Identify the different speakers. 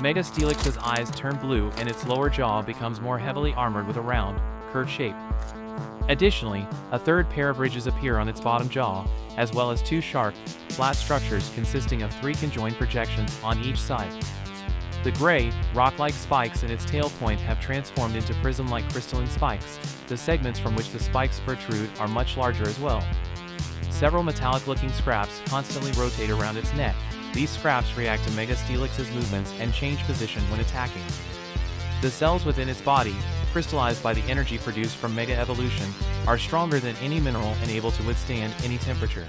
Speaker 1: Mega Steelix's eyes turn blue and its lower jaw becomes more heavily armored with a round, curved shape. Additionally, a third pair of ridges appear on its bottom jaw, as well as two sharp, flat structures consisting of three conjoined projections on each side. The gray, rock-like spikes in its tail point have transformed into prism-like crystalline spikes, the segments from which the spikes protrude are much larger as well. Several metallic-looking scraps constantly rotate around its neck. These scraps react to Mega Steelix's movements and change position when attacking. The cells within its body, crystallized by the energy produced from Mega Evolution, are stronger than any mineral and able to withstand any temperature.